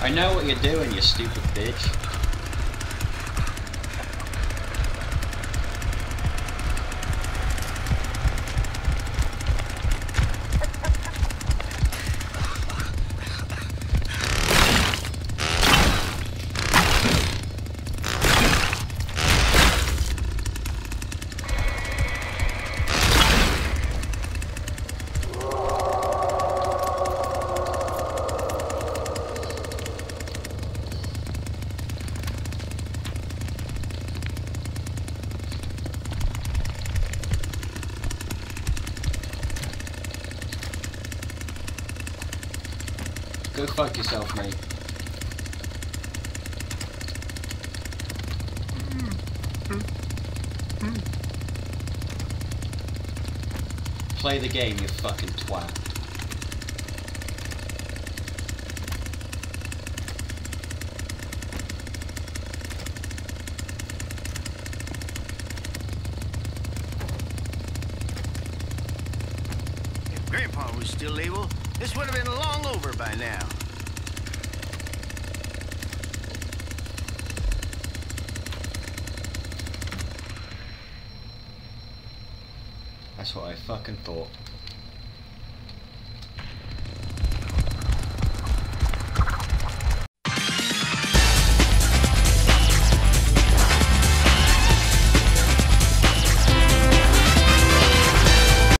I know what you're doing, you stupid bitch. Go fuck yourself, mate. Play the game, you fucking twat. If Grandpa was still able, this would have been by now. That's what I fucking thought.